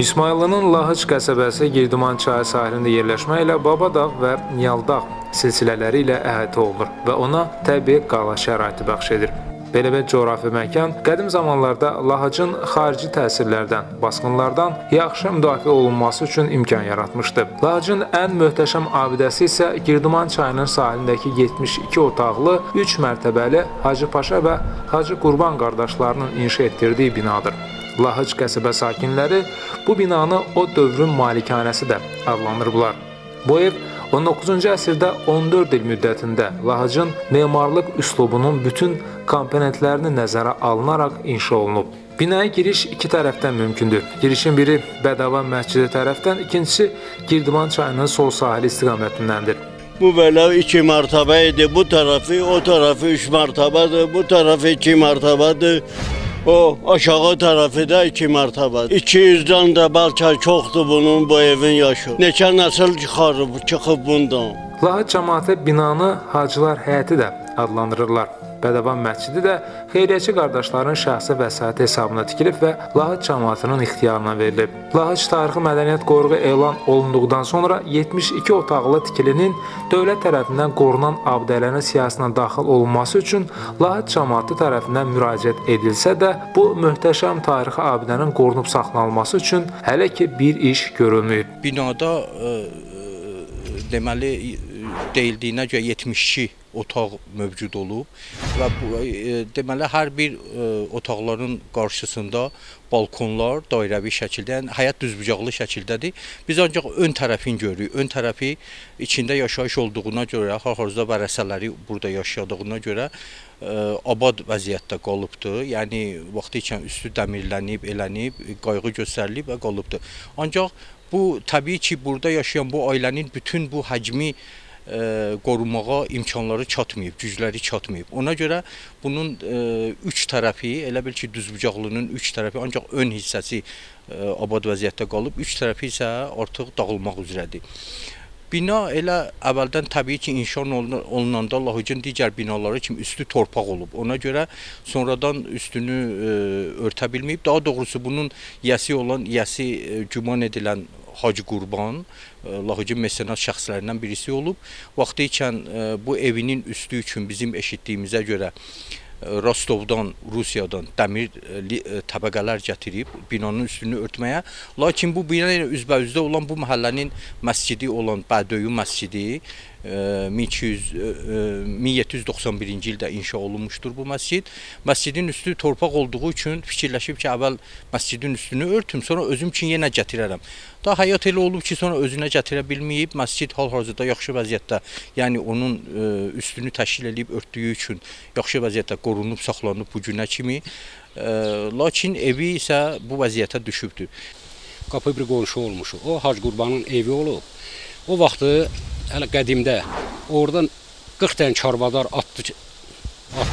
İsmayıllının Lahıc qəsəbəsi Girdiman çayı sahilində yerləşməklə Babadağ və Niyaldağ silsilələri ilə əhatə olunur və ona təbii qala şəraiti bəxş edir. Belə bir coğrafi məkan qədim zamanlarda Lahıcın xarici təsirlərdən, basqınlardan yaxşı müdafiə olunması üçün imkan yaratmışdı. Lahıcın ən möhtəşəm abidəsi isə Girdiman çayının sahilindəki 72 otaqlı 3 mərtəbəli Hacı Paşa və Hacı Qurban qardaşlarının inşa etdirdiyi binadır. Lahıc qəsəbə sakinləri bu binanı o dövrün malikanəsi də adlandırıblar. Bu ev 19-cu əsrdə 14 il müddətində Lahıcın memarlıq üslubunun bütün komponentlərini nəzərə alınaraq inşa olunub. Binaya giriş iki tərəfdən mümkündür. Girişin biri Bədava məscidi tərəfdən, ikincisi Girdiman çayının sol sahili istiqamətindəndir. Bu belə iki mərtəbə idi. Bu tərəfi, o tərəfi üç mərtəbədir. Bu tərəfi iki mərtəbədir. O aşağı tərəfi də 2 mərtəbə. 200-dən də bəlkə çoxdur bunun bu evin yaşı. Neçə nəsil çıxarıb, çıxıb bundan. Lahıc cəmaəti binanı Hacılar həyəti də adlandırırlar. Bədəvan məscidi də xeyriyyəçi qardaşların şəxsi vəsaiti hesabına tikilib və Lahıc cəmaətinin ixtiyarına verilib. Lahıc tarixi mədəniyyət qoruğu elan olunduqdan sonra 72 otaqlı tikilinin dövlət tərəfindən qorunan abidələrin siyahısına daxil olunması üçün Lahıc cəmaəti tərəfindən müraciət edilsə də, bu möhtəşəm tarixi abidənin qorunub saxlanılması üçün hələ ki bir iş görülməyib. Binada ə, ə, deməli deyildiyinə görə 72 otaq mövcud olub və bu, e, deməli hər bir e, otaqların qarşısında balkonlar dairəvi şəkildə, yəni həyat düzbucaqlı şəkildədir. Biz ancaq ön tərəfini görürük. Ön tərəfi içində yaşayış olduğuna görə, hal-hazırda vərəsələri burada yaşadığına görə ə, e, abad vəziyyətdə qalıbdır. Yəni vaxtı ikən üstü dəmirlənib, elənib, qayğı göstərilib və qalıbdır. Ancaq bu təbii ki, burada yaşayan bu ailənin bütün bu həcmi qorunmağa imkanları çatmayıb, gücləri çatmayıb. Ona görə bunun ə, üç tərəfi, elə bil ki, düzbucaqlının üç tərəfi ancaq ön hissəsi ə, abad vəziyyətdə qalıb, üç tərəfi isə artıq dağılmaq üzrədir. Bina elə əvvəldən təbii ki, inşa olunanda Lahucun digər binaları kimi üstü torpaq olub. Ona görə sonradan üstünü ə, örtə bilməyib. Daha doğrusu bunun yəsi olan, yəsi ə, güman edilən Hacı Qurban e, Lahıcın mesenat şəxslərindən birisi olub. Vaxtı ikən e, bu evinin üstü üçün bizim eşitdiyimizə görə Rostovdan, Rusiyadan dəmir təbəqələr gətirib binanın üstünü örtməyə. Lakin bu bina ilə üzbəyüzdə olan bu məhəllənin məscidi olan Bədöyü məscidi 1200 1791-ci ildə inşa olunmuşdur bu məscid. Məscidin üstü torpaq olduğu üçün fikirləşib ki, əvvəl məscidin üstünü örtüm, sonra özüm üçün yenə gətirərəm. Da həyat elə olub ki, sonra özünə gətirə bilməyib. Məscid hal-hazırda yaxşı vəziyyətdə, yəni onun üstünü təşkil edib örtdüyü üçün yaxşı vəziyyətdə qorunub, saxlanıb bu günə kimi. Lakin evi isə bu vəziyyətə düşübdür. Qapı bir qonşu olmuşuq. O Hac Qurbanın evi olub. O vaxtı hələ qədimdə oradan 40 dənə çarvadar atlı at,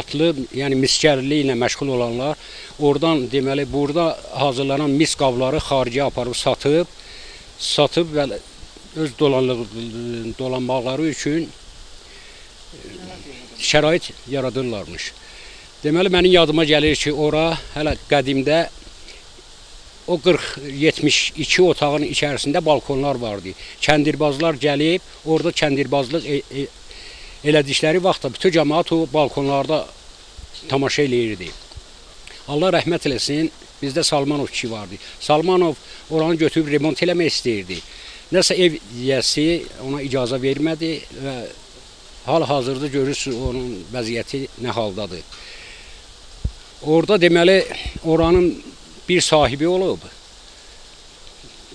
atlı, yəni miskərli ilə məşğul olanlar oradan deməli burada hazırlanan mis qabları xaricə aparıb satıb satıb və öz dolanlıq dolanmaqları üçün şərait yaradırlarmış. Deməli mənim yadıma gəlir ki, ora hələ qədimdə o 40-72 otağın içərisində balkonlar vardı. Kəndirbazlar gəlib, orada kəndirbazlıq e e elədikləri vaxtda bütün cəmaət o balkonlarda tamaşa eləyirdi. Allah rəhmət eləsin, bizdə Salmanov kişi vardı. Salmanov oranı götürüb remont eləmək istəyirdi. Nəsə ev yiyəsi ona icazə vermədi və hal-hazırda görürsünüz onun vəziyyəti nə haldadır. Orada deməli oranın bir sahibi olub.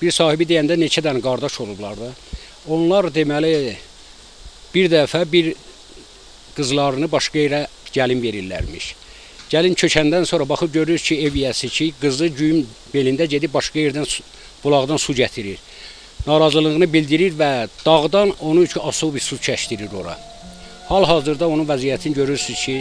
Bir sahibi deyəndə neçə dənə qardaş olublar da. Onlar deməli bir dəfə bir qızlarını başqa yerə gəlin verirlərmiş. Gəlin köçəndən sonra baxıb görür ki, ev yiyəsi ki, qızı güyüm belində gedib başqa yerdən bulaqdan su gətirir. Narazılığını bildirir və dağdan onu asıl bir su kəşdirir ora. Hal-hazırda onun vəziyyətini görürsünüz ki,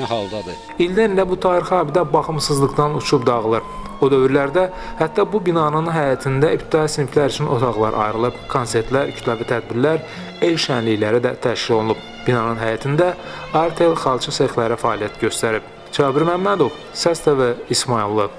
nə haldadır. İldən ilə bu tarixi abidə baxımsızlıqdan uçub dağılır. O dövrlərdə hətta bu binanın həyətində ibtidai siniflər üçün otaqlar ayrılıb, konsertlər, kütləvi tədbirlər, el şənlikləri də təşkil olunub. Binanın həyətində Artel xalça sexləri fəaliyyət göstərib. Cabir Məmmədov, Səs TV İsmayıllı